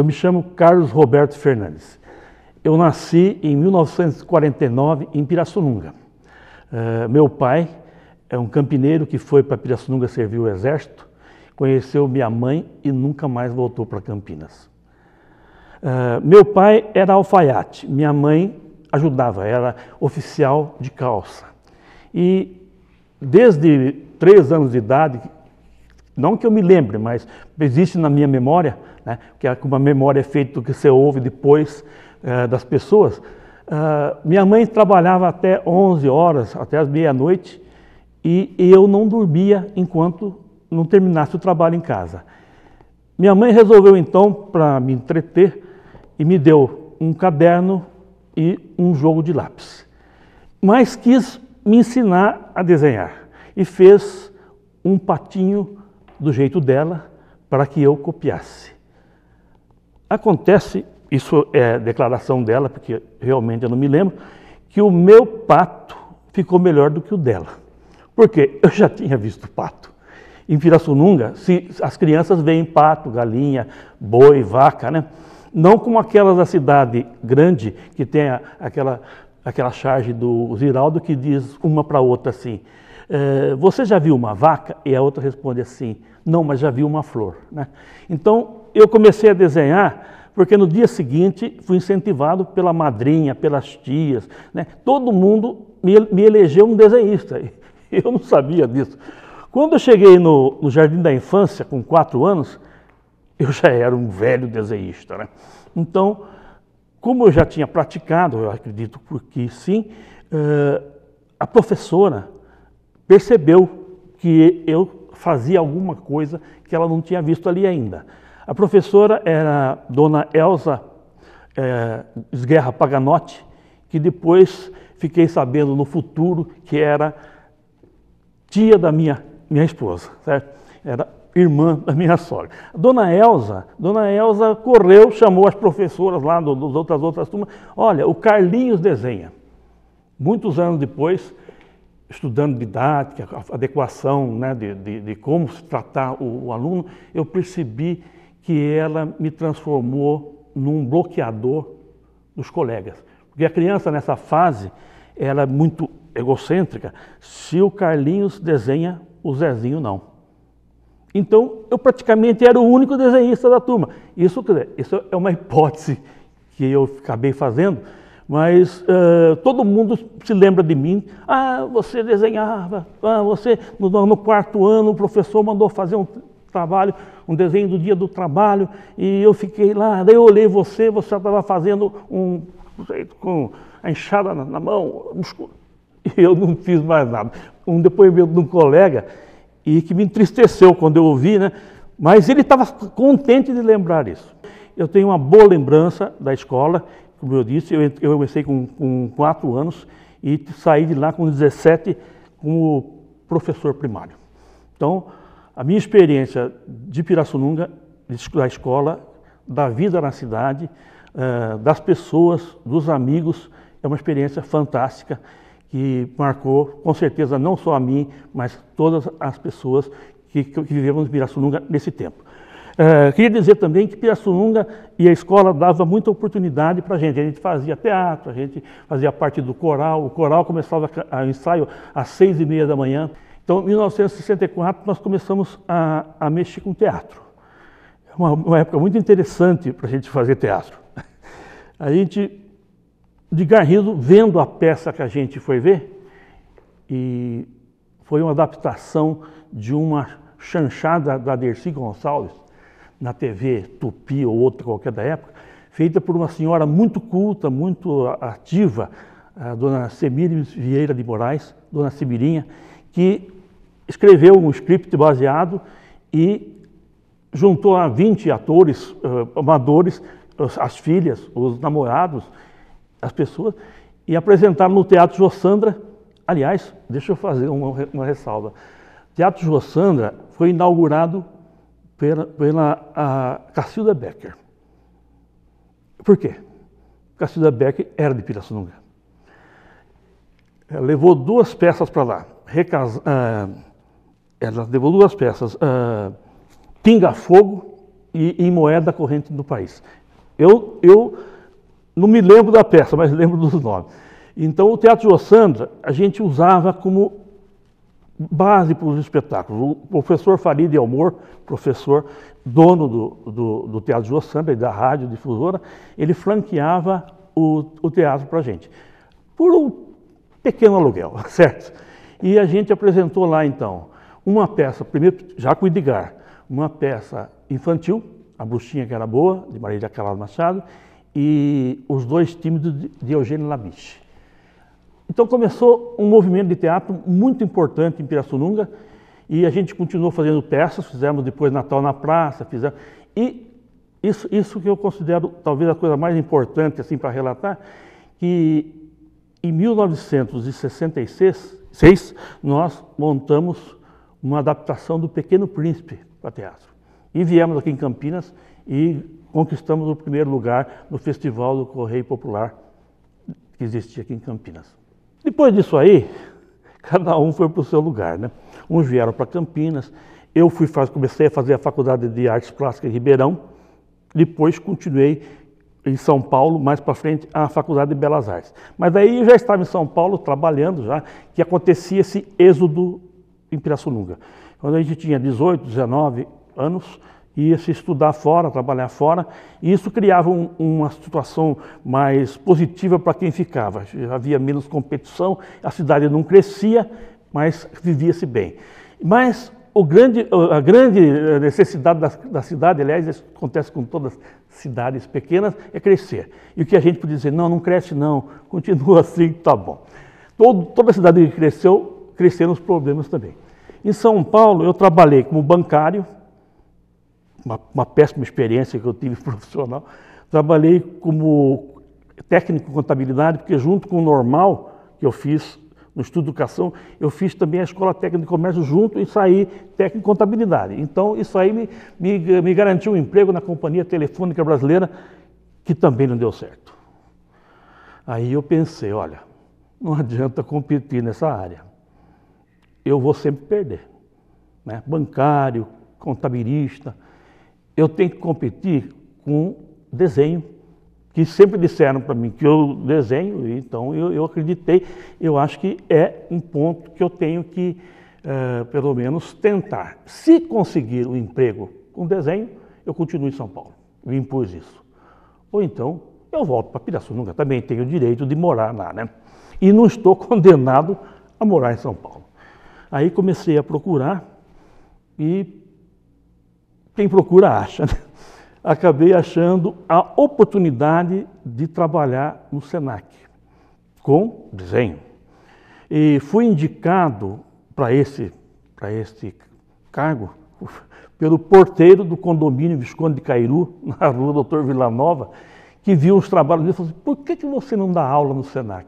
Eu me chamo Carlos Roberto Fernandes. Eu nasci em 1949 em Pirassununga. Uh, meu pai é um campineiro que foi para Pirassununga servir o exército, conheceu minha mãe e nunca mais voltou para Campinas. Uh, meu pai era alfaiate, minha mãe ajudava, era oficial de calça. E desde três anos de idade, não que eu me lembre, mas existe na minha memória, né, que é uma memória é feita do que você ouve depois uh, das pessoas. Uh, minha mãe trabalhava até 11 horas, até as meia-noite, e eu não dormia enquanto não terminasse o trabalho em casa. Minha mãe resolveu então, para me entreter, e me deu um caderno e um jogo de lápis. Mas quis me ensinar a desenhar e fez um patinho do jeito dela para que eu copiasse. Acontece, isso é declaração dela, porque realmente eu não me lembro, que o meu pato ficou melhor do que o dela. Porque eu já tinha visto pato. Em Pirassununga, se as crianças veem pato, galinha, boi, vaca, né? Não como aquelas da cidade grande, que tem aquela, aquela charge do Ziraldo que diz uma para outra assim, é, você já viu uma vaca? E a outra responde assim, não, mas já viu uma flor. Né? Então, eu comecei a desenhar, porque no dia seguinte fui incentivado pela madrinha, pelas tias, né? todo mundo me, me elegeu um desenhista. Eu não sabia disso. Quando eu cheguei no, no Jardim da Infância, com quatro anos, eu já era um velho desenhista. Né? Então, como eu já tinha praticado, eu acredito que sim, uh, a professora percebeu que eu fazia alguma coisa que ela não tinha visto ali ainda. A professora era Dona Elza é, Esguerra Paganotti, que depois fiquei sabendo no futuro que era tia da minha, minha esposa, certo? Era irmã da minha sogra. Dona Elza, Dona Elza correu, chamou as professoras lá das outras outras turmas. Olha, o Carlinhos desenha. Muitos anos depois, estudando didática, adequação né, de, de, de, como tratar o, o, aluno, eu percebi que ela me transformou num bloqueador dos colegas. Porque a criança nessa fase, ela é muito egocêntrica. Se o Carlinhos desenha, o Zezinho não. Então, eu praticamente era o único desenhista da turma. Isso, dizer, isso é uma hipótese que eu acabei fazendo, mas uh, todo mundo se lembra de mim. Ah, você desenhava, ah, você, no, no, quarto ano, o professor mandou fazer um trabalho, um desenho do dia do trabalho, e eu fiquei lá, daí eu olhei você, você estava fazendo um, com a enxada na, na mão, e eu não fiz mais nada. Um depoimento de um colega, e que me entristeceu quando eu ouvi, né? mas ele estava contente de lembrar isso. Eu tenho uma boa lembrança da escola, como eu disse, eu, eu comecei com, com 4 anos e saí de lá com 17 como professor primário. Então, a minha experiência de Pirassununga, da escola, da vida na cidade, uh, das pessoas, dos amigos, é uma experiência fantástica que marcou, com certeza, não só a mim, mas todas as pessoas que, que vivemos em Pirassununga nesse tempo. Uh, queria dizer também que Pirassununga e a escola dava muita oportunidade para a gente. A gente fazia teatro, a gente fazia parte do coral. O coral começava o ensaio às seis e meia da manhã. Então, em 1964, nós começamos a, a mexer com teatro. Uma, uma época muito interessante para a gente fazer teatro. A gente, de Garrido, vendo a peça que a gente foi ver, e foi uma adaptação de uma chanchada da Dercy Gonçalves, na TV Tupi ou outra qualquer da época, feita por uma senhora muito culta, muito ativa, a dona Semíris Vieira de Moraes, dona Semirinha, que escreveu um script baseado e juntou a 20 atores uh, amadores, as filhas, os namorados, as pessoas, e apresentaram no Teatro Jossandra. Aliás, deixa eu fazer uma, uma ressalva. O Teatro Jossandra foi inaugurado pela, pela a Cacilda Becker. Por quê? Cacilda Becker era de Pirassununga. Ela levou duas peças para lá. Recasa, uh, ela levou duas peças. Uh, Pinga Fogo e em moeda corrente do país. Eu, eu não me lembro da peça, mas lembro dos nomes. Então, o Teatro de Ossandra, a gente usava como base para os espetáculos. O professor Farid Elmor, professor, dono do, do, do Teatro de Ossandra e da rádio difusora, ele franqueava o, o teatro para a gente, por um pequeno aluguel, certo? E a gente apresentou lá, então, uma peça, primeiro, já com Edgar, uma peça infantil, A Bruxinha que era boa, de Maria de Acalado Machado, e Os Dois Tímidos, de Eugênio Labiche. Então começou um movimento de teatro muito importante em Pirassununga e a gente continuou fazendo peças, fizemos depois Natal na Praça, fizemos, e isso, isso que eu considero talvez a coisa mais importante assim para relatar, que em 1966 nós montamos uma adaptação do Pequeno Príncipe para teatro. E viemos aqui em Campinas e conquistamos o primeiro lugar no Festival do Correio Popular que existia aqui em Campinas. Depois disso aí, cada um foi para o seu lugar, né? Uns vieram para Campinas, eu fui comecei a fazer a Faculdade de Artes Plásticas em Ribeirão, depois continuei em São Paulo, mais para frente, a Faculdade de Belas Artes. Mas daí eu já estava em São Paulo trabalhando já, que acontecia esse êxodo em Pirassununga. Quando a gente tinha 18, 19 anos, ia se estudar fora, trabalhar fora, e isso criava um, uma situação mais positiva para quem ficava. Havia menos competição, a cidade não crescia, mas vivia-se bem. Mas grande, a grande necessidade da, da, cidade, aliás, isso acontece com todas as cidades pequenas, é crescer. E o que a gente podia dizer, não, não cresce não, continua assim, tá bom. Todo, toda a cidade que cresceu, cresceram os problemas também. Em São Paulo, eu trabalhei como bancário, uma, uma péssima experiência que eu tive profissional. Trabalhei como técnico em contabilidade, porque junto com o normal que eu fiz no estudo de educação, eu fiz também a Escola Técnica de Comércio junto e saí técnico em contabilidade. Então, isso aí me, me, me garantiu um emprego na Companhia Telefônica Brasileira, que também não deu certo. Aí eu pensei, olha, não adianta competir nessa área. Eu vou sempre perder. Né? Bancário, contabilista, eu tenho que competir com desenho, que sempre disseram para mim que eu desenho, então eu, eu, acreditei. Eu acho que é um ponto que eu tenho que, uh, pelo menos, tentar. Se conseguir um emprego com desenho, eu continuo em São Paulo. Eu impus isso. Ou então, eu volto para Pirassununga, também tenho o direito de morar lá, né? E não estou condenado a morar em São Paulo. Aí comecei a procurar e quem procura acha. Né? Acabei achando a oportunidade de trabalhar no SENAC com desenho. E fui indicado para esse, esse cargo pelo porteiro do condomínio Visconde de Cairu, na rua Doutor Vila Nova, que viu os trabalhos e falou assim, por que, que você não dá aula no SENAC?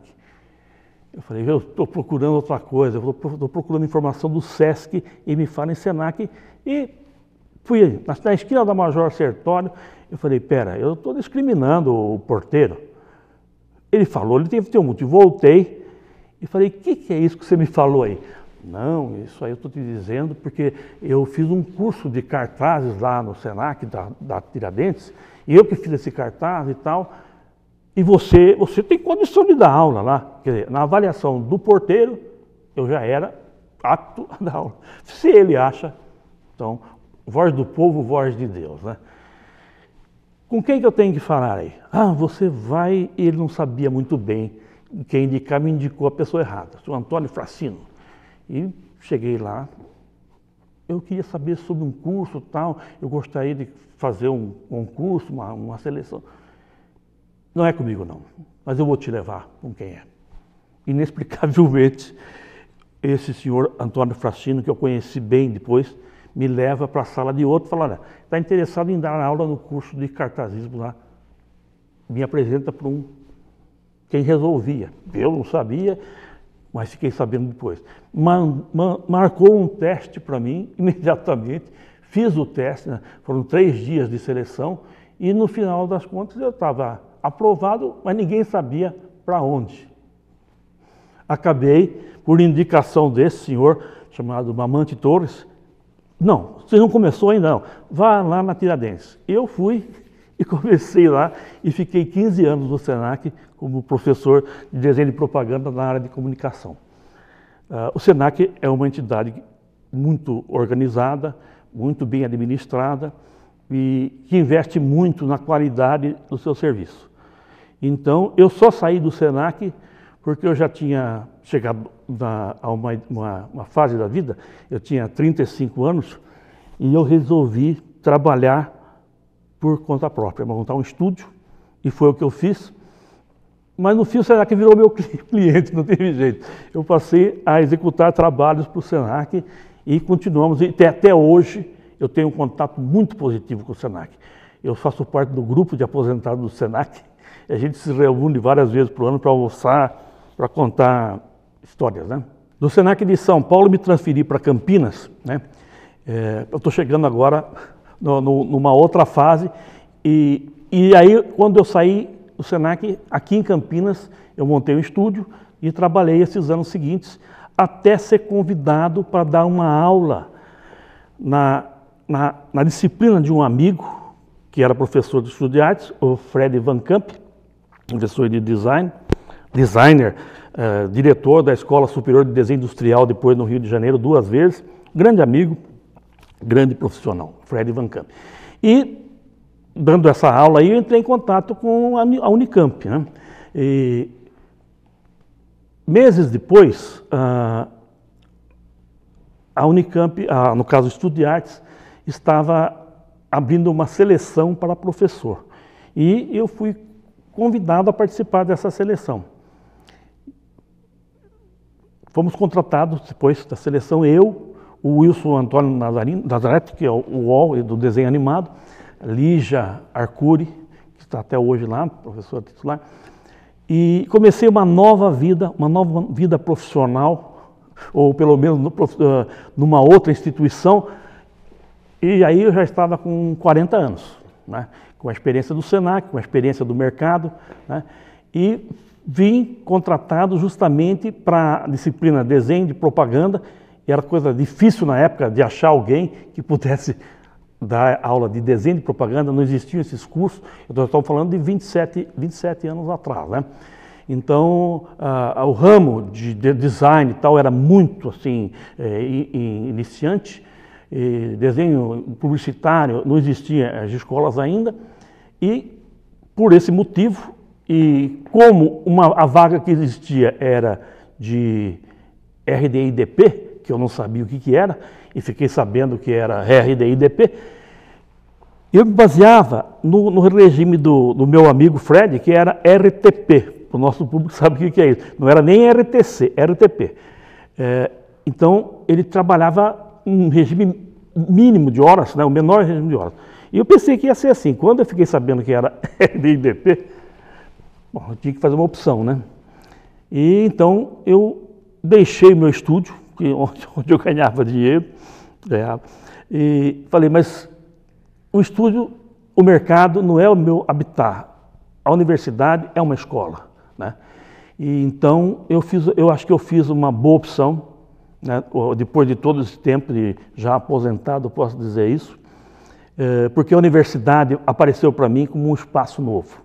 Eu falei, eu estou procurando outra coisa, eu estou procurando informação do SESC e me fala em SENAC. E Fui na, na esquina da Major Sertório, eu falei, pera, eu estou discriminando o porteiro. Ele falou, ele teve um motivo. Voltei e falei, o que, que é isso que você me falou aí? Não, isso aí eu estou te dizendo porque eu fiz um curso de cartazes lá no Senac da, da Tiradentes, e eu que fiz esse cartaz e tal, e você, você tem condição de dar aula lá. Quer dizer, na avaliação do porteiro, eu já era apto a dar aula. Se ele acha, então voz do povo, voz de Deus, né? Com quem que eu tenho que falar aí? Ah, você vai, ele não sabia muito bem quem indicar, me indicou a pessoa errada, o Antônio Fracino. E cheguei lá, eu queria saber sobre um curso tal, eu gostaria de fazer um concurso, uma, uma seleção. Não é comigo não, mas eu vou te levar com quem é. Inexplicavelmente, esse senhor Antônio Fracino, que eu conheci bem depois, me leva para a sala de outro e fala, olha, está interessado em dar aula no curso de cartazismo lá. Me apresenta para um quem resolvia. Eu não sabia, mas fiquei sabendo depois. Man, man, marcou um teste para mim imediatamente, fiz o teste, né? foram três dias de seleção, e no final das contas eu estava aprovado, mas ninguém sabia para onde. Acabei, por indicação desse senhor chamado Mamante Torres, Não, você não começou ainda não. Vá lá na Tiradentes. Eu fui e comecei lá e fiquei 15 anos no Senac como professor de desenho de propaganda na área de comunicação. Uh, o Senac é uma entidade muito organizada, muito bem administrada e que investe muito na qualidade do seu serviço. Então, eu só saí do Senac porque eu já tinha chegado na, a uma, uma, uma fase da vida, eu tinha 35 anos, e eu resolvi trabalhar por conta própria, montar um estúdio, e foi o que eu fiz. Mas no fim o Senac virou meu cliente, não teve jeito. Eu passei a executar trabalhos para o Senac e continuamos, e até, hoje eu tenho um contato muito positivo com o Senac. Eu faço parte do grupo de aposentados do Senac, a gente se reúne várias vezes por ano para almoçar, para contar histórias. Né? Do Senac de São Paulo me transferi para Campinas, né? É, eu estou chegando agora no, no, numa outra fase e, e aí quando eu saí do Senac, aqui em Campinas, eu montei um estúdio e trabalhei esses anos seguintes até ser convidado para dar uma aula na, na, na, disciplina de um amigo, que era professor de estudo de artes, o Fred Van Camp, professor de design, designer, uh, diretor da Escola Superior de Desenho Industrial, depois no Rio de Janeiro, duas vezes, grande amigo, grande profissional, Fred Van Camp. E, dando essa aula aí, eu entrei em contato com a Unicamp. Né? E, Meses depois, a Unicamp, no caso o Estudo de Artes, estava abrindo uma seleção para professor. E eu fui convidado a participar dessa seleção. Fomos contratados depois da seleção, eu, o Wilson Antônio Nazarete, que é o UOL do desenho animado, Lígia Arcuri, que está até hoje lá, professora titular, e comecei uma nova vida, uma nova vida profissional, ou pelo menos no, uh, numa outra instituição, e aí eu já estava com 40 anos, né? Com a experiência do SENAC, com a experiência do mercado, né? e vim contratado justamente para a disciplina desenho de propaganda, e era coisa difícil na época de achar alguém que pudesse dar aula de desenho de propaganda, não existiam esses cursos, eu estou falando de 27, 27 anos atrás. Né? Então, uh, o ramo de, de, design e tal era muito assim, é, iniciante, e desenho publicitário, não existia as escolas ainda, e por esse motivo, e como uma, a vaga que existia era de RDIDP, que eu não sabia o que, que era, e fiquei sabendo que era RDIDP, eu me baseava no, no regime do, do, meu amigo Fred, que era RTP. O nosso público sabe o que, é isso. Não era nem RTC, RTP. É, então, ele trabalhava um regime mínimo de horas, né, o menor regime de horas. E eu pensei que ia ser assim. Quando eu fiquei sabendo que era RDIDP, bom, eu tinha que fazer uma opção, né? E então eu deixei meu estúdio, onde eu ganhava dinheiro, ganhava, e falei, mas o estúdio, o mercado não é o meu habitat. A universidade é uma escola, né? E então eu fiz, eu acho que eu fiz uma boa opção, né? depois de todo esse tempo de já aposentado, posso dizer isso, é, porque a universidade apareceu para mim como um espaço novo,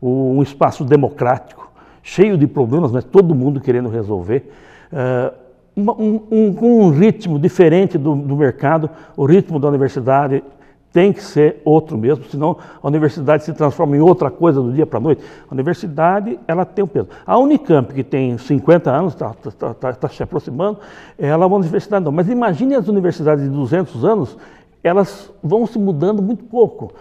um espaço democrático, cheio de problemas, mas todo mundo querendo resolver. É, um, um, um, ritmo diferente do, do, mercado, o ritmo da universidade tem que ser outro mesmo, senão a universidade se transforma em outra coisa do dia para a noite. A universidade ela tem um peso. A Unicamp, que tem 50 anos, está tá, tá, tá se aproximando, ela é uma universidade não. Mas imagine as universidades de 200 anos, elas vão se mudando muito pouco.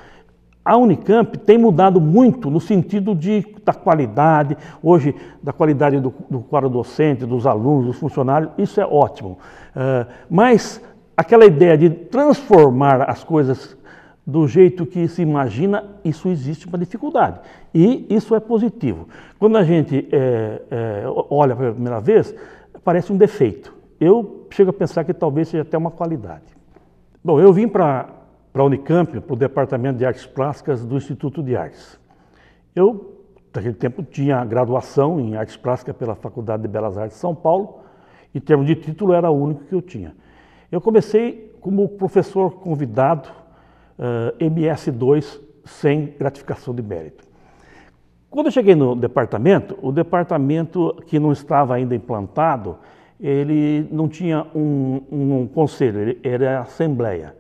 A Unicamp tem mudado muito no sentido de, da qualidade, hoje, da qualidade do, do quadro docente, dos alunos, dos funcionários, isso é ótimo. Uh, mas aquela ideia de transformar as coisas do jeito que se imagina, isso existe uma dificuldade. E isso é positivo. Quando a gente é, é, olha pela primeira vez, parece um defeito. Eu chego a pensar que talvez seja até uma qualidade. Bom, eu vim para a Unicamp, para o Departamento de Artes Plásticas do Instituto de Artes. Eu, naquele tempo, tinha graduação em Artes Plásticas pela Faculdade de Belas Artes de São Paulo, em termos de título era o único que eu tinha. Eu comecei como professor convidado uh, eh, MS2 sem gratificação de mérito. Quando eu cheguei no departamento, o departamento que não estava ainda implantado, ele não tinha um, um conselho, ele era assembleia.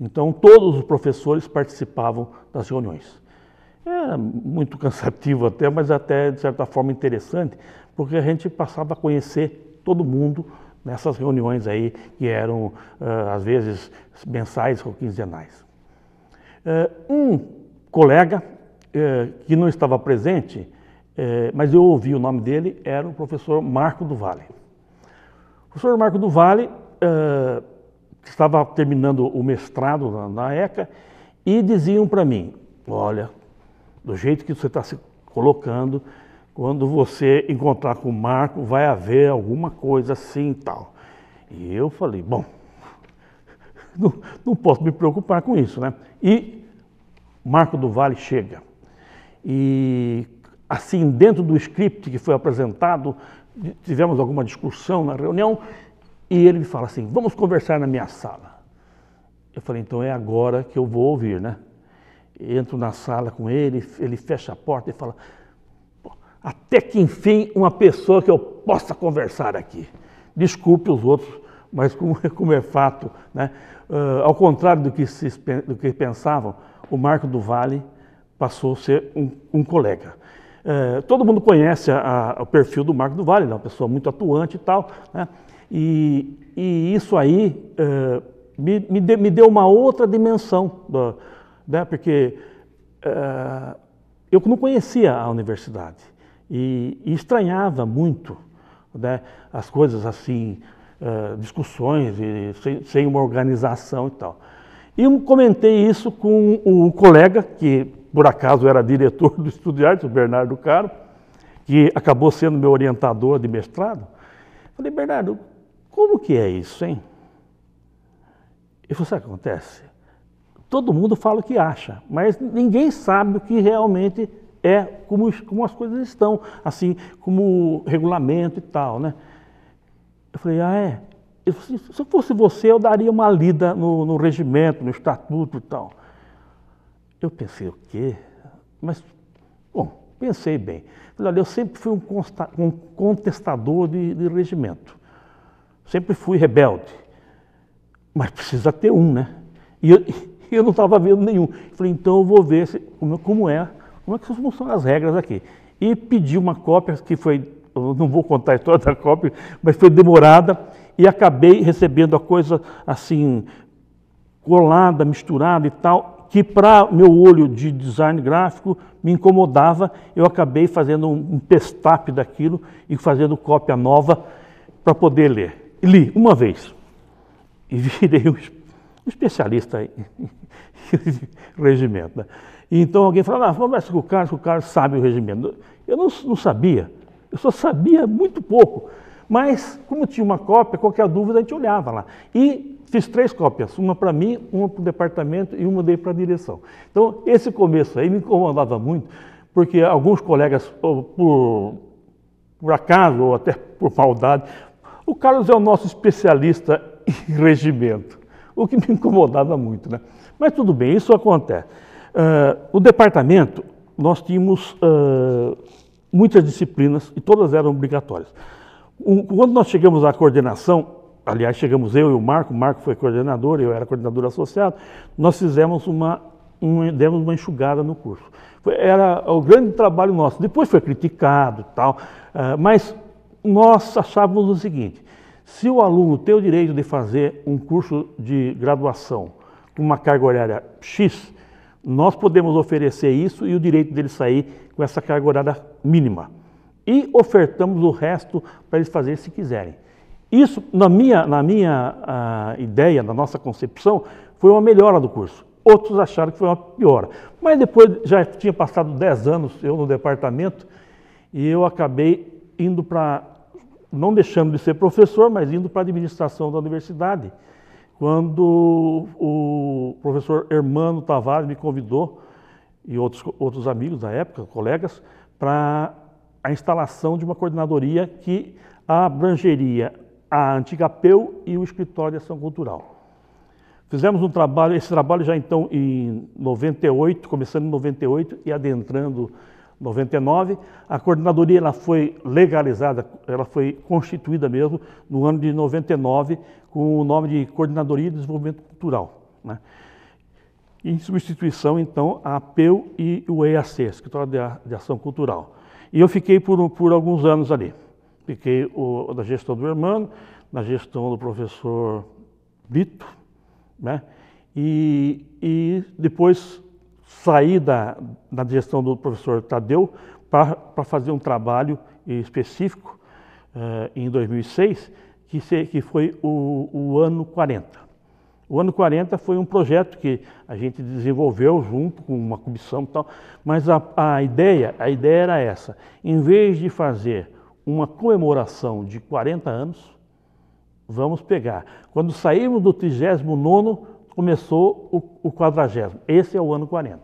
Então todos os professores participavam das reuniões. Era muito cansativo até, mas até de certa forma interessante, porque a gente passava a conhecer todo mundo nessas reuniões aí que eram uh, às vezes mensais ou quinzenais. Uh, um colega uh, que não estava presente, mas eu ouvi o nome dele, era o professor Marco do Vale. O professor Marco do Vale estava terminando o mestrado na, na ECA e diziam para mim, olha, do jeito que você está se colocando, quando você encontrar com o Marco, vai haver alguma coisa assim e tal. E eu falei, bom, não, não posso me preocupar com isso, né? E Marco do Vale chega. E assim, dentro do script que foi apresentado, tivemos alguma discussão na reunião, e ele me fala assim, vamos conversar na minha sala. Eu falei, então é agora que eu vou ouvir, né? entro na sala com ele, ele fecha a porta e fala: até que enfim uma pessoa que eu possa conversar aqui. Desculpe os outros, mas como, como é fato, né? Uh, ao contrário do que, se, do que pensavam, o Marco do Vale passou a ser um, um colega. Uh, todo mundo conhece a, a, o perfil do Marco do Vale, é uma pessoa muito atuante e tal, né? e, e, isso aí uh, me, me, de, me, deu uma outra dimensão do, né? porque uh, eu não conhecia a universidade e, e estranhava muito né? as coisas assim, uh, discussões e, sem, sem, uma organização e tal. E eu comentei isso com um colega que por acaso era diretor do Artes, o Bernardo Caro, que acabou sendo meu orientador de mestrado. Falei, Bernardo, como que é isso, hein? Ele falou, sabe o que acontece? todo mundo fala o que acha, mas ninguém sabe o que realmente é, como, como as coisas estão, assim, como regulamento e tal, né? Eu falei, ah, é? Eu se eu fosse você, eu daria uma lida no, no regimento, no estatuto e tal. Eu pensei, o quê? Mas, bom, pensei bem. Falei, olha, eu sempre fui um, um contestador de, de regimento. Sempre fui rebelde. Mas precisa ter um, né? E eu, eu não estava vendo nenhum. Falei, então eu vou ver se, como, como, é, como é que são as regras aqui. E pedi uma cópia que foi, não vou contar a história da cópia, mas foi demorada e acabei recebendo a coisa assim, colada, misturada e tal, que para meu olho de design gráfico me incomodava, eu acabei fazendo um, pestap daquilo e fazendo cópia nova para poder ler. Li uma vez e virei um especialista em regimento. Né? Então alguém fala, ah, com o que o Carlos sabe o regimento. Eu não, não sabia, eu só sabia muito pouco. Mas, como tinha uma cópia, qualquer dúvida a gente olhava lá. E fiz três cópias, uma para mim, uma para o departamento e uma dei para a direção. Então, esse começo aí me incomodava muito, porque alguns colegas, por, por acaso ou até por maldade, o Carlos é o nosso especialista em regimento o que me incomodava muito. Né? Mas tudo bem, isso acontece. Uh, o departamento, nós tínhamos uh, muitas disciplinas e todas eram obrigatórias. Um, quando nós chegamos à coordenação, aliás, chegamos eu e o Marco, o Marco foi coordenador, eu era coordenador associado, nós fizemos uma, uma demos uma enxugada no curso. Foi, era o grande trabalho nosso. Depois foi criticado tal, uh, mas nós achávamos o seguinte, se o aluno tem o direito de fazer um curso de graduação com uma carga horária X, nós podemos oferecer isso e o direito dele sair com essa carga horária mínima. E ofertamos o resto para eles fazerem se quiserem. Isso, na minha, na minha uh, ideia, na nossa concepção, foi uma melhora do curso. Outros acharam que foi uma piora. Mas depois, já tinha passado 10 anos eu no departamento, e eu acabei indo para não deixando de ser professor, mas indo para a administração da universidade, quando o professor Hermano Tavares me convidou, e outros, outros amigos da época, colegas, para a instalação de uma coordenadoria que abrangeria a antiga PEU e o escritório de ação cultural. Fizemos um trabalho, esse trabalho já então em 98, começando em 98 e adentrando 99. A coordenadoria ela foi legalizada, ela foi constituída mesmo no ano de 99 com o nome de Coordenadoria de Desenvolvimento Cultural. Né? Em substituição, então, a APEU e o EAC, Escritório de Ação Cultural. E eu fiquei por, por alguns anos ali. Fiquei o, da gestão do Hermano, na gestão do professor Bito, né? e, e depois saí da, da gestão do professor Tadeu para fazer um trabalho específico uh, em 2006, que, se, que foi o, o ano 40. O ano 40 foi um projeto que a gente desenvolveu junto com uma comissão e tal, mas a, a, ideia, a ideia era essa. Em vez de fazer uma comemoração de 40 anos, vamos pegar. Quando saímos do 39 começou o, o 40. Esse é o ano 40.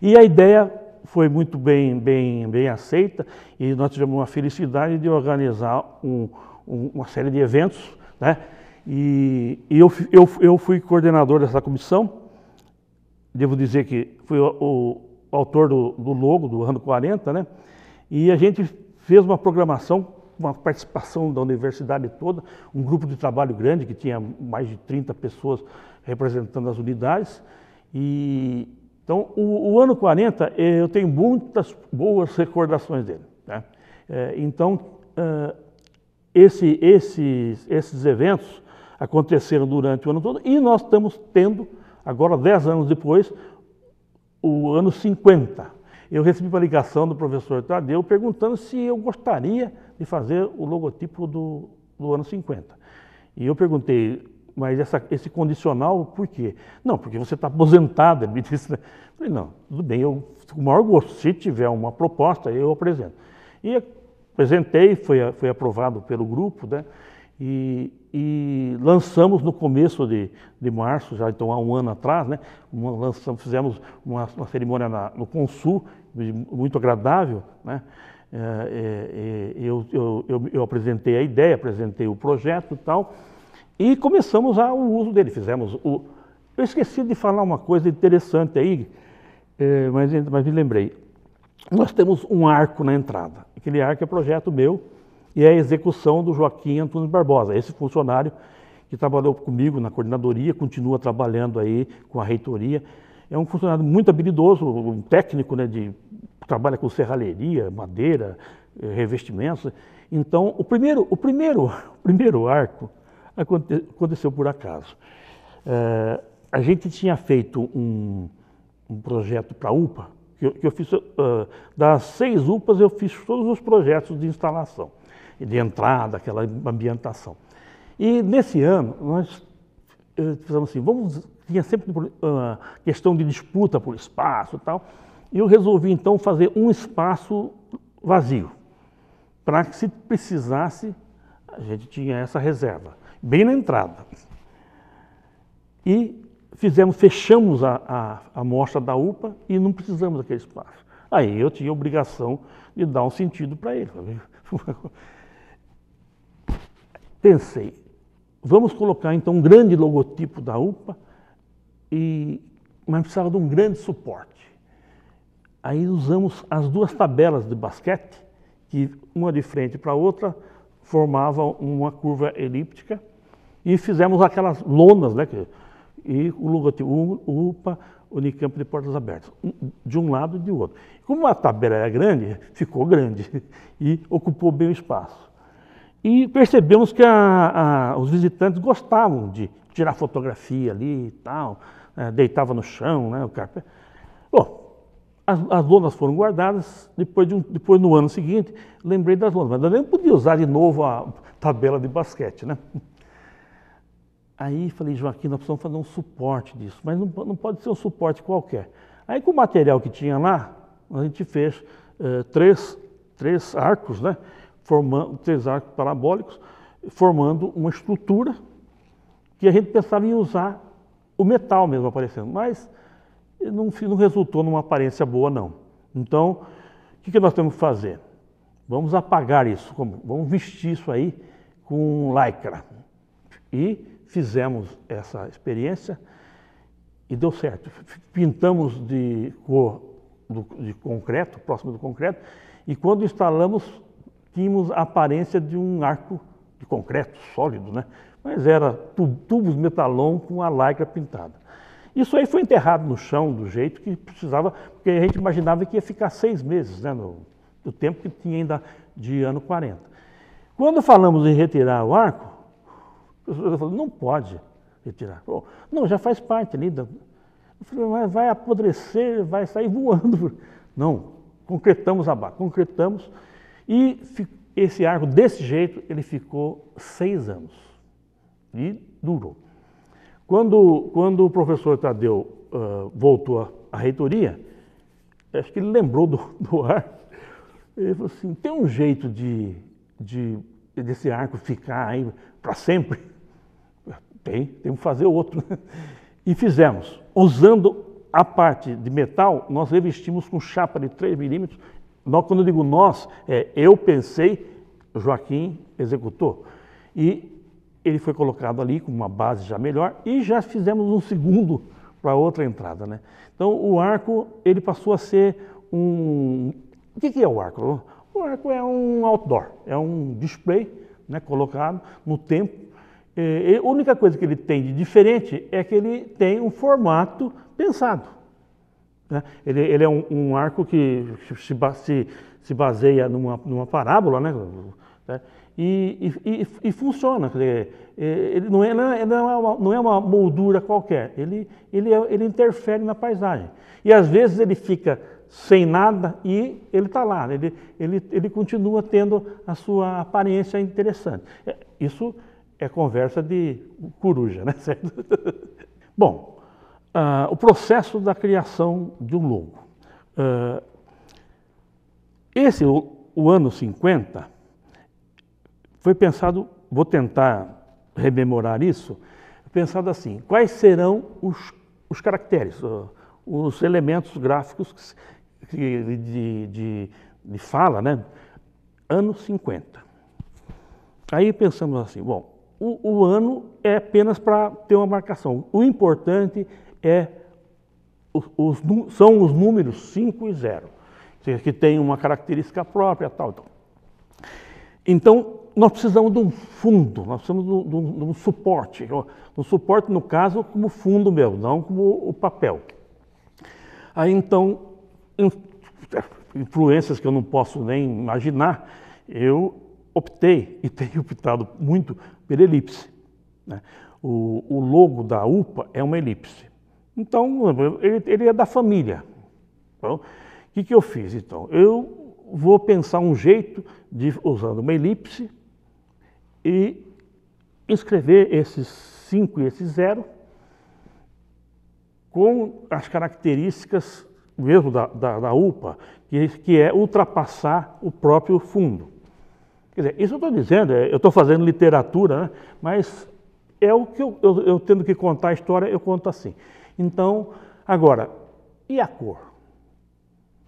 E a ideia foi muito bem, bem, bem aceita e nós tivemos uma felicidade de organizar um, um, uma série de eventos, né? E, e eu, eu, eu, fui coordenador dessa comissão. Devo dizer que fui o, o, autor do, do, logo do ano 40, né? E a gente fez uma programação, uma participação da universidade toda, um grupo de trabalho grande que tinha mais de 30 pessoas representando as unidades. E então, o, o ano 40, eu tenho muitas boas recordações dele. Né? É, então, esse, esses, esses eventos aconteceram durante o ano todo e nós estamos tendo, agora, dez anos depois, o ano 50. Eu recebi uma ligação do professor Tadeu perguntando se eu gostaria de fazer o logotipo do, do ano 50. E eu perguntei, mas essa, esse condicional, por quê? Não, porque você está aposentado. Ele me disse, né? falei, não, tudo bem, eu com o maior gosto, se tiver uma proposta, eu apresento. E apresentei, foi, foi aprovado pelo grupo, né? E, e, lançamos no começo de, de março, já então há um ano atrás, né? Uma, lançamos, fizemos uma, uma cerimônia na, no Consul, muito agradável, né? É, é, eu, eu, eu, eu apresentei a ideia, apresentei o projeto e tal, e começamos a, o uso dele. Fizemos o. Eu esqueci de falar uma coisa interessante aí, é, mas, mas me lembrei. Nós temos um arco na entrada. Aquele arco é projeto meu e é a execução do Joaquim Antunes Barbosa, esse funcionário que trabalhou comigo na coordenadoria, continua trabalhando aí com a reitoria. É um funcionário muito habilidoso, um técnico né, de trabalha com serralheria, madeira, eh, revestimentos. Então, o primeiro, o primeiro, o primeiro arco aconteceu por acaso. É, a gente tinha feito um, um projeto para a UPA, que eu, que eu fiz, uh, das seis UPAs eu fiz todos os projetos de instalação, de entrada, aquela ambientação. E nesse ano, nós uh, fizemos assim, vamos, tinha sempre uh, questão de disputa por espaço e tal, e eu resolvi então fazer um espaço vazio, para que se precisasse, a gente tinha essa reserva bem na entrada. E fizemos, fechamos a, a, a mostra da UPA e não precisamos daquele espaço. Aí eu tinha a obrigação de dar um sentido para ele. Pensei, vamos colocar então um grande logotipo da UPA, e, mas precisava de um grande suporte. Aí usamos as duas tabelas de basquete, que uma de frente para a outra formavam uma curva elíptica, e fizemos aquelas lonas, né? E o logotipo UPA, Unicamp de Portas Abertas, de um lado e de outro. Como a tabela era grande, ficou grande e ocupou bem o espaço. E percebemos que a, a, os visitantes gostavam de tirar fotografia ali e tal, né, deitava no chão, né, o carpete. Bom, as, as lonas foram guardadas, depois, de um, depois no ano seguinte, lembrei das lonas, mas eu nem podia usar de novo a tabela de basquete, né? Aí falei, Joaquim, nós precisamos fazer um suporte disso, mas não, não pode ser um suporte qualquer. Aí com o material que tinha lá, a gente fez eh, três, três arcos, né? Formando, três arcos parabólicos, formando uma estrutura que a gente pensava em usar o metal mesmo aparecendo, mas não, não resultou numa aparência boa não. Então, o que, que nós temos que fazer? Vamos apagar isso, vamos vestir isso aí com lycra. E fizemos essa experiência E deu certo. Pintamos de cor de concreto, próximo do concreto, e quando instalamos, tínhamos a aparência de um arco de concreto sólido, né? Mas era tubos metalon com a lycra pintada. Isso aí foi enterrado no chão do jeito que precisava, porque a gente imaginava que ia ficar seis meses, né? No, do tempo que tinha ainda de ano 40. Quando falamos em retirar o arco, pessoa falou, não pode retirar. Não, já faz parte ali da, eu falei, mas vai apodrecer, vai sair voando. Não, concretamos a barra, concretamos. E esse arco, desse jeito, ele ficou seis anos. E durou. Quando, quando o professor Tadeu uh, voltou à, reitoria, acho que ele lembrou do, do arco. Ele falou assim, tem um jeito de, de desse arco ficar aí para sempre? Tem, temos que fazer outro. E fizemos. Usando a parte de metal, nós revestimos com chapa de 3 milímetros. Quando eu digo nós, é, eu pensei, Joaquim executou. E ele foi colocado ali com uma base já melhor e já fizemos um segundo para outra entrada. Né? Então o arco ele passou a ser um. O que, que é o arco? O arco é um outdoor, é um display né, colocado no tempo é, a única coisa que ele tem de diferente é que ele tem um formato pensado. Né? Ele, ele, é um, um, arco que se, se, se baseia numa, numa, parábola, né? né? E, e, e, funciona. Dizer, é, ele não é, não, é, uma, não é uma moldura qualquer, ele, ele, é, ele interfere na paisagem. E às vezes ele fica sem nada e ele está lá, ele, ele, ele continua tendo a sua aparência interessante. Isso é conversa de coruja, né? Certo? Bom, uh, o processo da criação de um logo. Uh, esse, o, o, ano 50, foi pensado, vou tentar rememorar isso, pensado assim, quais serão os, os caracteres, uh, os elementos gráficos que, de, de, de fala, né? Ano 50. Aí pensamos assim, bom, o, o ano é apenas para ter uma marcação. O importante é os, os, são os números 5 e 0, que tem uma característica própria, tal, tal. Então, nós precisamos de um fundo, nós precisamos de um, de um suporte. Um suporte, no caso, como fundo mesmo, não como o papel. Aí, então, influências que eu não posso nem imaginar, eu optei e tenho optado muito pela elipse. Né? O, o, logo da UPA é uma elipse. Então, ele, ele é da família. Então, o que, que eu fiz então? Eu vou pensar um jeito de, usando uma elipse, e escrever esses 5 e esse 0 com as características mesmo da, da, da UPA, que, que é ultrapassar o próprio fundo. Quer dizer, isso eu estou dizendo, é, eu estou fazendo literatura, né? mas é o que eu, eu, eu, tendo que contar a história, eu conto assim. Então, agora, e a cor?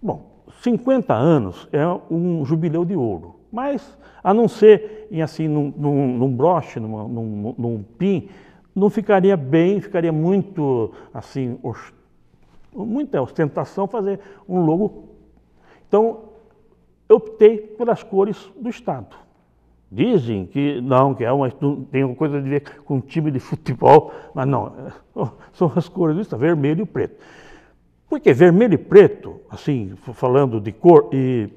Bom, 50 anos é um jubileu de ouro, mas a não ser em assim, num, num, num broche, numa, num, num pin, não ficaria bem, ficaria muito assim, muita ostentação fazer um logo. Então, eu optei pelas cores do Estado. Dizem que não, que é uma, tem uma coisa a ver com um time de futebol, mas não, são as cores Estado, vermelho e preto. Porque vermelho e preto, assim, falando de cor, e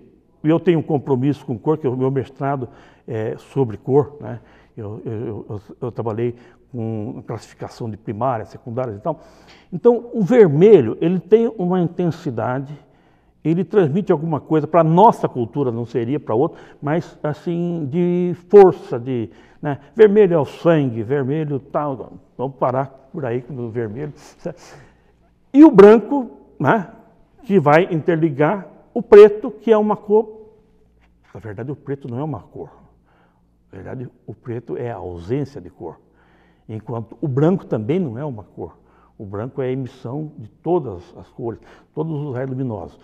eu tenho um compromisso com cor, que o meu mestrado é sobre cor, né? eu, eu, eu, eu trabalhei com classificação de primárias, secundárias e tal. Então, o vermelho, ele tem uma intensidade ele transmite alguma coisa para a nossa cultura, não seria para outra, mas assim, de força, de né? vermelho é o sangue, vermelho tal, vamos parar por aí com o vermelho. E o branco, né? que vai interligar o preto, que é uma cor. Na verdade, o preto não é uma cor. Na verdade, o preto é a ausência de cor. Enquanto o branco também não é uma cor. O branco é a emissão de todas as cores, todos os raios luminosos.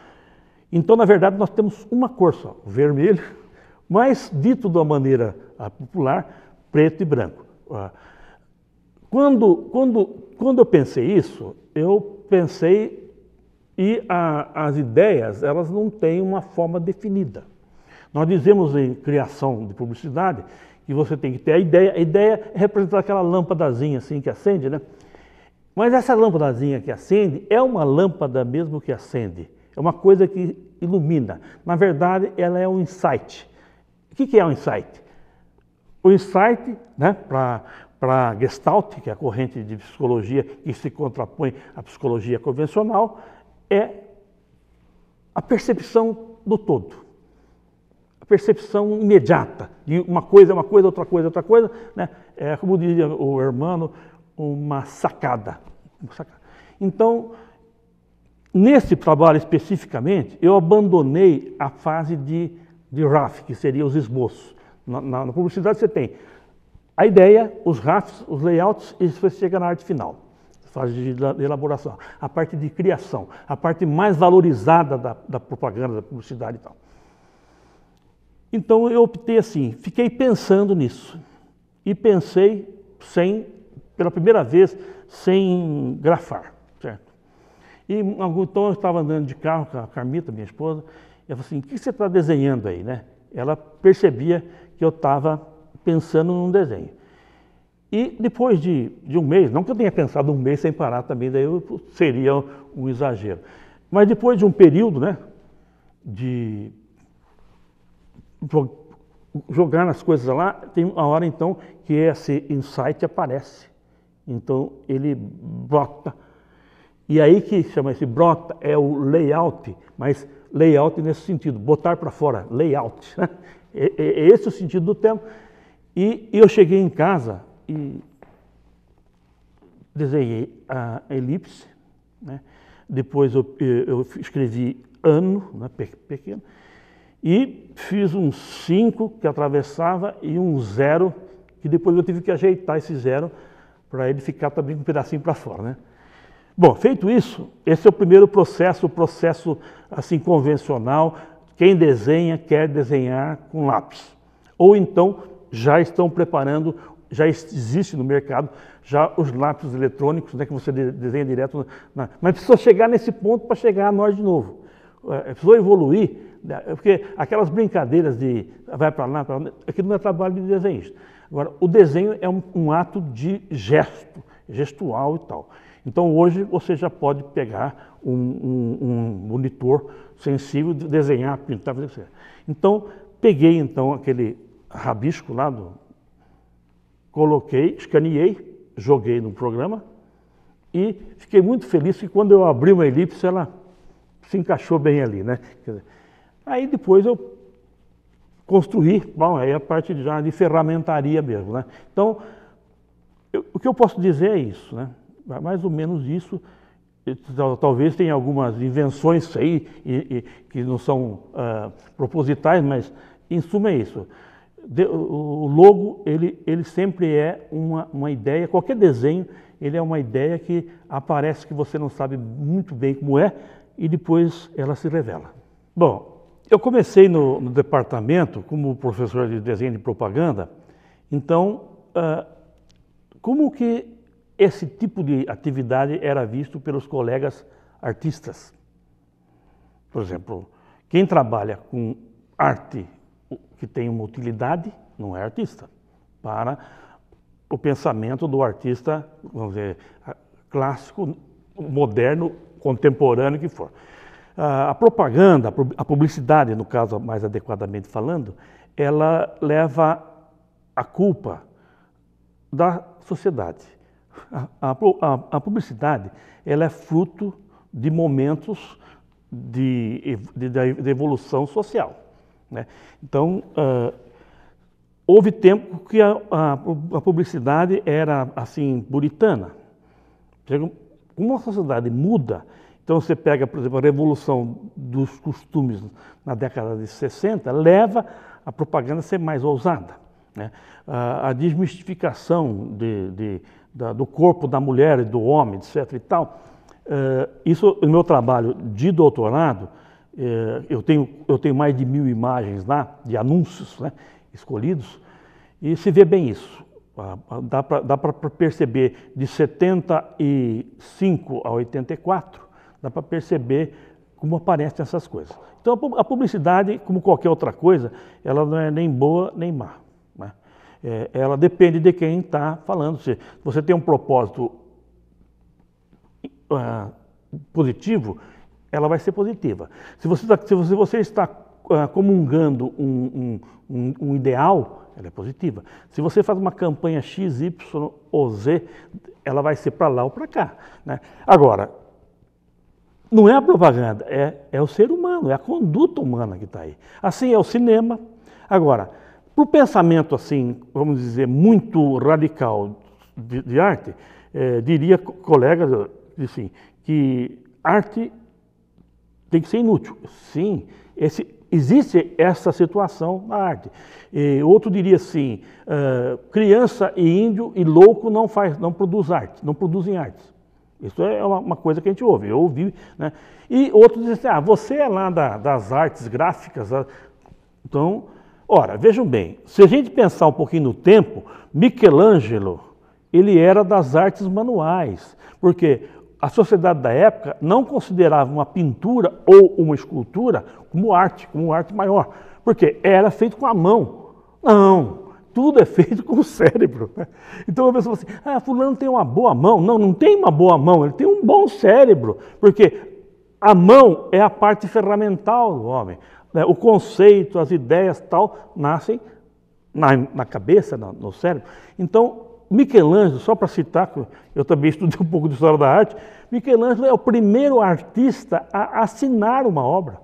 Então, na verdade, nós temos uma cor só, vermelho, mas dito de uma maneira popular, preto e branco. quando, quando, quando eu pensei isso, eu pensei e a, as ideias, elas não têm uma forma definida. Nós dizemos em criação de publicidade que você tem que ter a ideia. A ideia é representar aquela lâmpadazinha assim que acende, né? Mas essa lâmpadazinha que acende é uma lâmpada mesmo que acende. É uma coisa que ilumina. Na verdade, ela é um insight. O que é um insight? O insight, né, para Gestalt, que é a corrente de psicologia que se contrapõe à psicologia convencional, é a percepção do todo. A percepção imediata de uma coisa é uma coisa, outra coisa, outra coisa. Né? É, como dizia o hermano, uma sacada. Então, nesse trabalho especificamente, eu abandonei a fase de, de RAF, que seria os esboços. Na, na, na publicidade você tem a ideia, os RAFs, os layouts e você chega na arte final, fase de, de elaboração, a parte de criação, a parte mais valorizada da, da propaganda, da publicidade e tal. Então eu optei assim, fiquei pensando nisso e pensei sem, pela primeira vez, sem grafar? E então eu estava andando de carro com a Carmita, minha esposa, e ela falou assim, o que você está desenhando aí, né? Ela percebia que eu estava pensando num desenho. E depois de, de, um mês, não que eu tenha pensado um mês sem parar também, daí eu, seria um exagero. Mas depois de um período, né, de jogar nas coisas lá, tem uma hora então que esse insight aparece. Então ele brota. E aí que chama esse brota é o layout, mas layout nesse sentido, botar para fora, layout. Né? É, é, é, esse o sentido do termo. E, eu cheguei em casa e desenhei a elipse, né? depois eu, eu escrevi ano, né, pequeno, e fiz um 5 que atravessava e um zero, que depois eu tive que ajeitar esse zero para ele ficar também um pedacinho para fora. Né? Bom, feito isso, esse é o primeiro processo, o processo assim convencional. Quem desenha quer desenhar com lápis. Ou então já estão preparando, já existe no mercado já os lápis eletrônicos, né, que você desenha direto. Na, mas precisa chegar nesse ponto para chegar a nós de novo. É, precisou evoluir né? Porque aquelas brincadeiras de vai para lá, para lá, aquilo não é trabalho de desenhista. Agora, o desenho é um, um, ato de gesto, gestual e tal. Então, hoje você já pode pegar um, um, um monitor sensível, desenhar, pintar, fazer Então, peguei então aquele rabisco lá, do, coloquei, escaneei, joguei no programa e fiquei muito feliz que quando eu abri uma elipse, ela se encaixou bem ali, né? Aí depois eu construí, bom, aí a parte já de ferramentaria mesmo, né? Então, eu, o que eu posso dizer é isso, né? Mais ou menos isso. Talvez tenha algumas invenções aí e, e, que não são uh, propositais, mas em suma é isso. De, o logo, ele, ele sempre é uma, uma ideia, qualquer desenho, ele é uma ideia que aparece que você não sabe muito bem como é e depois ela se revela. Bom, eu comecei no, no, departamento como professor de desenho de propaganda, então, uh, como que esse tipo de atividade era visto pelos colegas artistas? Por exemplo, quem trabalha com arte que tem uma utilidade não é artista, para o pensamento do artista, vamos dizer, clássico, moderno, contemporâneo que for. A propaganda, a publicidade, no caso mais adequadamente falando, ela leva a culpa da sociedade. A, a, a publicidade ela é fruto de momentos de, de, de evolução social. Né? Então, uh, houve tempo que a, a, publicidade era assim puritana. Como a sociedade muda, então você pega, por exemplo, a revolução dos costumes na década de 60, leva a propaganda a ser mais ousada. Né? A desmistificação de, de, da, do corpo da mulher e do homem, etc. e tal. Uh, isso, no meu trabalho de doutorado, uh, eu, tenho, eu tenho mais de mil imagens lá, de anúncios né, escolhidos, e se vê bem isso. dá para perceber de 75 a 84, dá para perceber como aparecem essas coisas. Então a publicidade, como qualquer outra coisa, ela não é nem boa nem má. É, ela depende de quem está falando. Se você tem um propósito uh, positivo, ela vai ser positiva. Se você, tá, se você, está uh, comungando um, um, um, um ideal, ela é positiva. Se você faz uma campanha X, Y ou Z, ela vai ser para lá ou para cá. Né? Agora, não é a propaganda, é, é o ser humano, é a conduta humana que está aí. Assim é o cinema. Agora, para o pensamento assim, vamos dizer, muito radical de, de arte, é, diria colegas assim, que arte tem que ser inútil. Sim, esse, Existe essa situação na arte. E outro diria assim: uh, criança e índio e louco não, faz, não produz arte, não produzem artes. Isso é uma, uma, coisa que a gente ouve, eu ouvi. Né? E outro diz assim: ah, você é lá da, das artes gráficas. Então, ora, vejam bem, se a gente pensar um pouquinho no tempo, Michelangelo, ele era das artes manuais, porque a sociedade da época não considerava uma pintura ou uma escultura como arte, como arte maior, porque era feito com a mão. Não, tudo é feito com o cérebro. Então a pessoa fala assim: ah, fulano tem uma boa mão. Não, não tem uma boa mão, ele tem um bom cérebro, porque a mão é a parte ferramental do homem. Né? O conceito, as ideias tal, nascem na, na cabeça, no, no cérebro. Então, Michelangelo, só para citar, eu também estudei um pouco de história da arte, Michelangelo é o primeiro artista a assinar uma obra.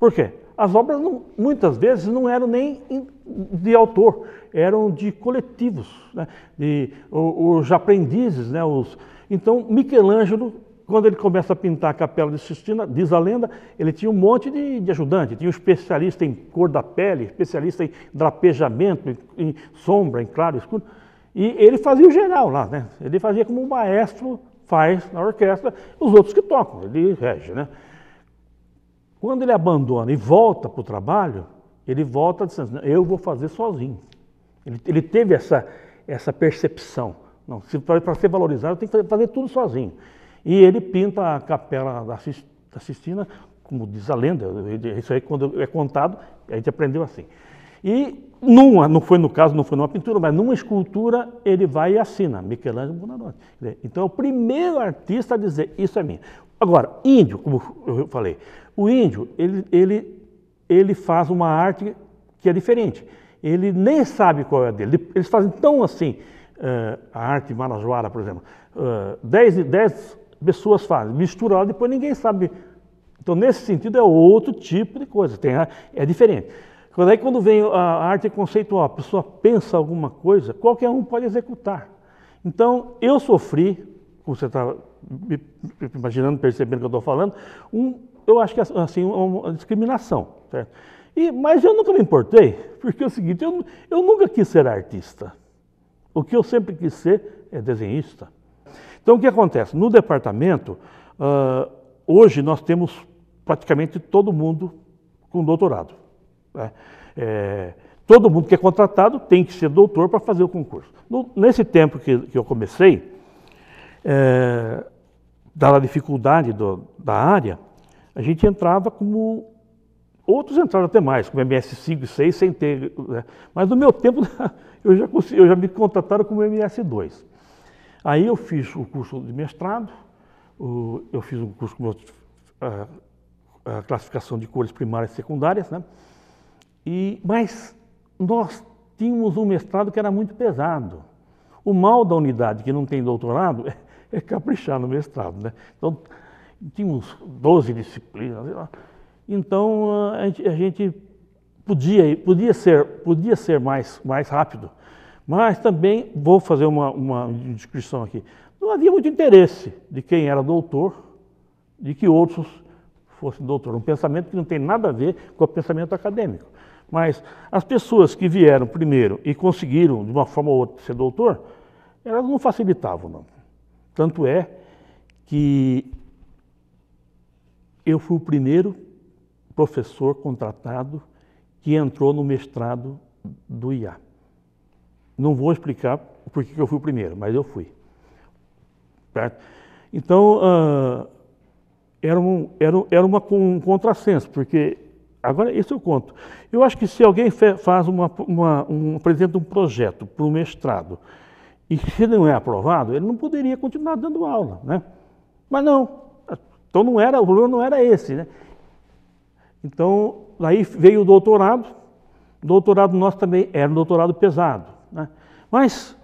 Por quê? As obras não, muitas vezes não eram nem de autor, eram de coletivos, né? de, os aprendizes. Né? Os, então, Michelangelo, quando ele começa a pintar a Capela de Sistina, diz a lenda, ele tinha um monte de, de ajudante, tinha um especialista em cor da pele, especialista em drapejamento, em, em sombra, em claro, escuro. E ele fazia o geral lá, né? Ele fazia como o maestro faz na orquestra, os outros que tocam, ele rege, né? Quando ele abandona e volta para o trabalho, ele volta dizendo, eu vou fazer sozinho. Ele, ele teve essa, essa percepção. Não, para ser valorizado, tem que fazer tudo sozinho. E ele pinta a capela da, Sistina, como diz a lenda, isso aí quando é contado, a gente aprendeu assim. E numa, não foi no caso, não foi numa pintura, mas numa escultura ele vai e assina, Michelangelo Buonarroti. Então é o primeiro artista a dizer, isso é minha. Agora, índio, como eu falei, o índio, ele, ele, ele faz uma arte que é diferente. Ele nem sabe qual é a dele. Eles fazem tão assim, uh, a arte marajoara, por exemplo, uh, dez, dez pessoas fazem, mistura lá, depois ninguém sabe. Então, nesse sentido, é outro tipo de coisa, tem, é diferente. Quando, aí, quando vem a arte conceitual, a pessoa pensa alguma coisa, qualquer um pode executar. Então, eu sofri, como você está imaginando, percebendo o que eu estou falando, um, eu acho que assim, uma discriminação. Certo? E, mas eu nunca me importei, porque é o seguinte, eu, eu nunca quis ser artista. O que eu sempre quis ser é desenhista. Então, o que acontece? No departamento, uh, hoje nós temos praticamente todo mundo com doutorado. Né? É, todo mundo que é contratado tem que ser doutor para fazer o concurso. No, nesse tempo que, que eu comecei, é, dada a dificuldade do, da área, a gente entrava como. Outros entraram até mais, como MS5 e 6, sem ter. Né? Mas no meu tempo, eu já, consegui, eu já me contrataram como MS2. Aí eu fiz o curso de mestrado, o, eu fiz um curso com a, a classificação de cores primárias e secundárias, né? E, mas nós tínhamos um mestrado que era muito pesado. O mal da unidade que não tem doutorado é, é caprichar no mestrado. Né? Então, tínhamos 12 disciplinas. Então, a gente, a gente podia, podia ser, podia ser mais, mais rápido. Mas também, vou fazer uma, uma descrição aqui, não havia muito interesse de quem era doutor, de que outros fossem doutor. Um pensamento que não tem nada a ver com o pensamento acadêmico. Mas as pessoas que vieram primeiro e conseguiram, de uma forma ou outra, ser doutor, elas não facilitavam, não. Tanto é que eu fui o primeiro professor contratado que entrou no mestrado do IA. Não vou explicar por que eu fui o primeiro, mas eu fui. Certo? Então, uh, era, um, era, era uma, um contrassenso, porque, agora isso eu conto. Eu acho que se alguém faz uma, uma, um, apresenta um projeto para o mestrado e se não é aprovado, ele não poderia continuar dando aula, né? Mas não, então não era, o problema não era esse, né? Então, daí veio o doutorado, o doutorado nosso também era um doutorado pesado, né? Mas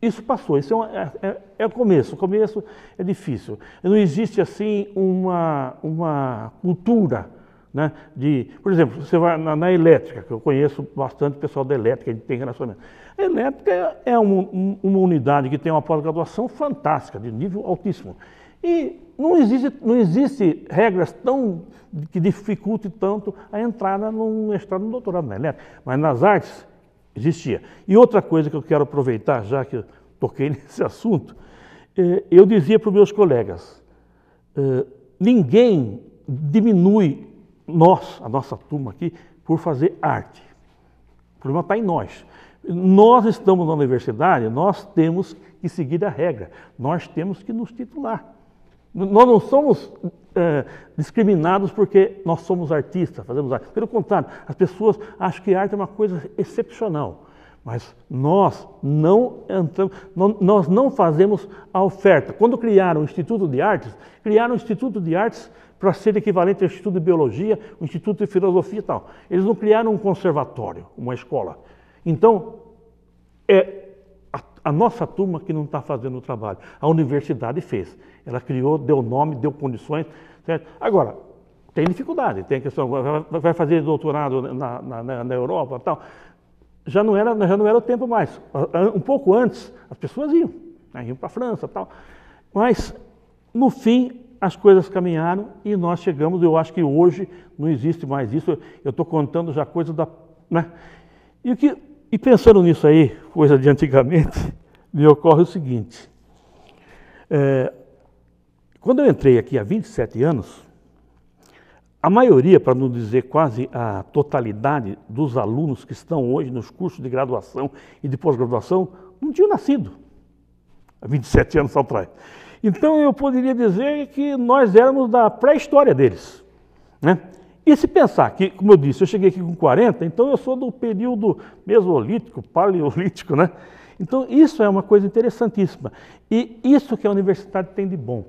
isso passou, isso é, uma, é, é, é, o começo, o começo é difícil. Não existe assim uma, uma cultura né, de, por exemplo, você vai na, na, elétrica, que eu conheço bastante pessoal da elétrica, a gente tem relacionamento. A elétrica é uma, uma unidade que tem uma pós-graduação fantástica, de nível altíssimo. E não existe, não existe regras tão que dificultem tanto a entrada num mestrado, num doutorado na elétrica. Mas nas artes existia. E outra coisa que eu quero aproveitar, já que eu toquei nesse assunto, é, eu dizia para os meus colegas, é, ninguém diminui nós, a nossa turma aqui, por fazer arte. O problema está em nós. Nós estamos na universidade, nós temos que seguir a regra, nós temos que nos titular. Nós não somos é, discriminados porque nós somos artistas, fazemos arte. Pelo contrário, as pessoas acham que arte é uma coisa excepcional. Mas nós não entramos, nós não fazemos a oferta. Quando criaram o Instituto de Artes, criaram o Instituto de Artes para ser equivalente ao Instituto de Biologia, o Instituto de Filosofia e tal. Eles não criaram um conservatório, uma escola. Então, é a, nossa turma que não está fazendo o trabalho. A universidade fez. Ela criou, deu nome, deu condições. Certo? Agora, tem dificuldade, tem questão, vai fazer doutorado na, na, na Europa tal. Já não, era, já não era o tempo mais. Um pouco antes, as pessoas iam, né? iam para a França tal. Mas, no fim, as coisas caminharam e nós chegamos, eu acho que hoje não existe mais isso, eu estou contando já coisa da. Né? E, o que, e pensando nisso aí, coisa de antigamente, me ocorre o seguinte. É, quando eu entrei aqui há 27 anos, a maioria, para não dizer quase a totalidade dos alunos que estão hoje nos cursos de graduação e de pós-graduação, não tinham nascido há 27 anos atrás. Então eu poderia dizer que nós éramos da pré-história deles. Né? E se pensar que, como eu disse, eu cheguei aqui com 40, então eu sou do período mesolítico, paleolítico, né? Então isso é uma coisa interessantíssima. E isso que a universidade tem de bom.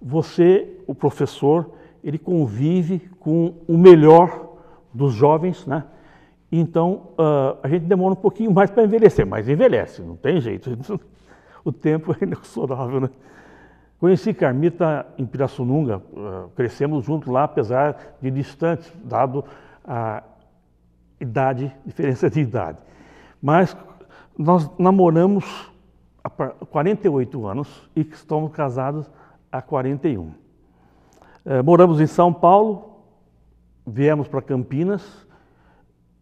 Você, o professor, ele convive com o melhor dos jovens, né? Então uh, a gente demora um pouquinho mais para envelhecer, mas envelhece, não tem jeito. O tempo é inexorável, né? Conheci Carmita em Pirassununga, uh, crescemos juntos lá, apesar de distantes, dado a idade, diferença de idade. Mas nós namoramos há 48 anos e estamos casados há 41. Uh, eh, moramos em São Paulo, viemos para Campinas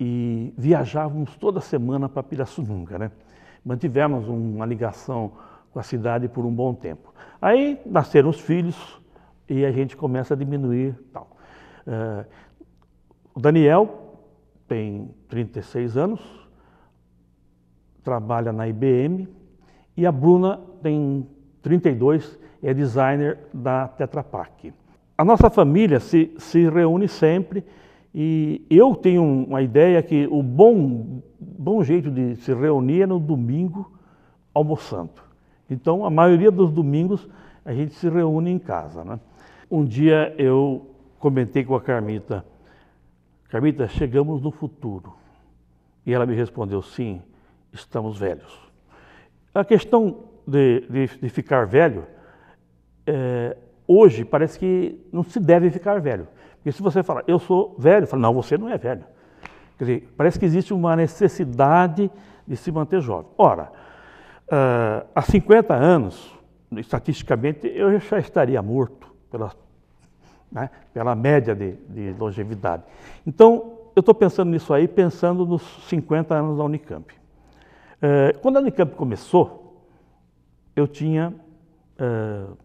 e viajávamos toda semana para Pirassununga. Né? Mantivemos uma ligação com a cidade por um bom tempo. Aí nasceram os filhos e a gente começa a diminuir tal. Uh, o Daniel tem 36 anos, trabalha na IBM e a Bruna tem 32, é designer da Tetra Pak. A nossa família se, se reúne sempre e eu tenho uma ideia que o bom, bom jeito de se reunir é no domingo almoçando. Então, a maioria dos domingos a gente se reúne em casa. Né? Um dia eu comentei com a Carmita, Carmita, chegamos no futuro. E ela me respondeu, sim, estamos velhos. A questão de, de, de ficar velho, é, hoje parece que não se deve ficar velho. Porque se você falar, eu sou velho, fala, não, você não é velho. Quer dizer, parece que existe uma necessidade de se manter jovem. Ora, Uh, há 50 anos, estatisticamente, eu já estaria morto pela, né, pela média de, de, longevidade. Então, eu estou pensando nisso aí, pensando nos 50 anos da Unicamp. Uh, quando a Unicamp começou, eu tinha uh, ah,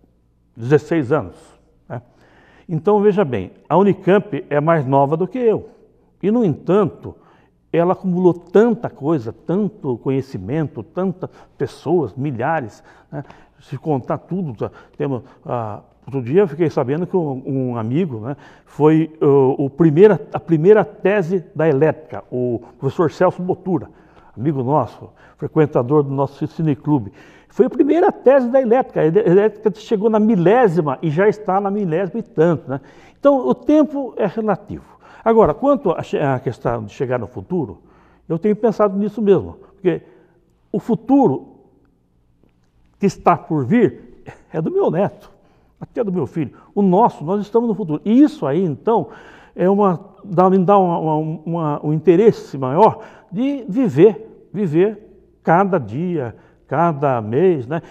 16 anos. Né? Então, veja bem, a Unicamp é mais nova do que eu. E, no entanto, ela acumulou tanta coisa, tanto conhecimento, tantas pessoas, milhares. Né? Se contar tudo, tá, temos, ah, outro dia eu fiquei sabendo que um, um amigo né, foi uh, o primeira, a primeira tese da elétrica, o professor Celso Botura, amigo nosso, frequentador do nosso cineclube. Foi a primeira tese da elétrica. A elétrica chegou na milésima e já está na milésima e tanto. Né? Então, o tempo é relativo. Agora, quanto à questão de chegar no futuro, eu tenho pensado nisso mesmo, porque o futuro que está por vir é do meu neto, até do meu filho. O nosso, nós estamos no futuro. E isso aí, então, é uma, dá, me dá uma, uma, uma, um interesse maior de viver, viver cada dia, cada mês. Né?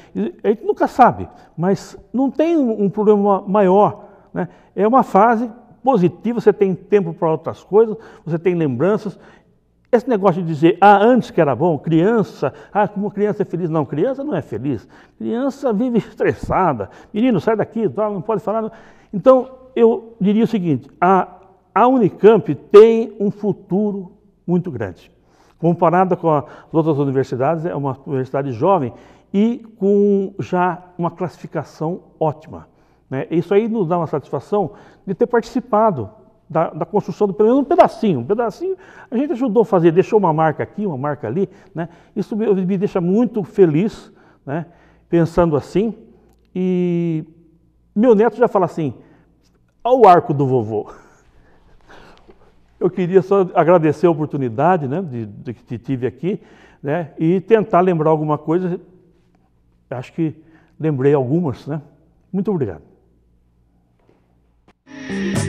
A gente nunca sabe, mas não tem um, um problema maior. Né? É uma fase positivo, você tem tempo para outras coisas, você tem lembranças. Esse negócio de dizer, ah, antes que era bom, criança, ah, como criança é feliz. Não, criança não é feliz. Criança vive estressada. Menino, sai daqui, não pode falar. Então, eu diria o seguinte: a, a Unicamp tem um futuro muito grande. Comparada com as outras universidades, é uma universidade jovem e com já uma classificação ótima. Né? Isso aí nos dá uma satisfação de ter participado da, da, construção do pelo menos um pedacinho. Um pedacinho a gente ajudou a fazer, deixou uma marca aqui, uma marca ali. Né? Isso me, me deixa muito feliz, né? pensando assim. E meu neto já fala assim: olha o arco do vovô. Eu queria só agradecer a oportunidade né, de, de que tive aqui né, e tentar lembrar alguma coisa. Acho que lembrei algumas. Né? Muito obrigado. Música